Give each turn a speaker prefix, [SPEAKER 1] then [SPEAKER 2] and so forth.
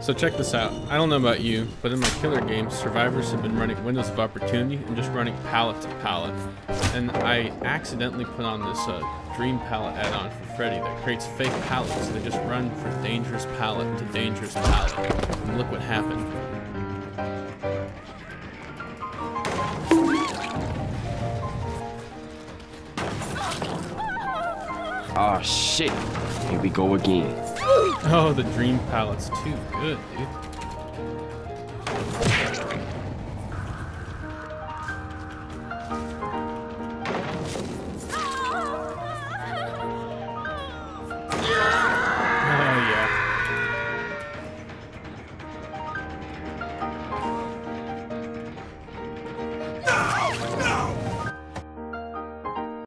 [SPEAKER 1] So check this out. I don't know about you, but in my killer games, survivors have been running windows of opportunity and just running pallet to pallet. And I accidentally put on this uh, Dream Pallet add-on for Freddy that creates fake pallets that just run from dangerous pallet to dangerous pallet. And look what happened.
[SPEAKER 2] Oh shit. Here we go again.
[SPEAKER 1] Oh, the dream pallet's too good, dude. Oh, yeah.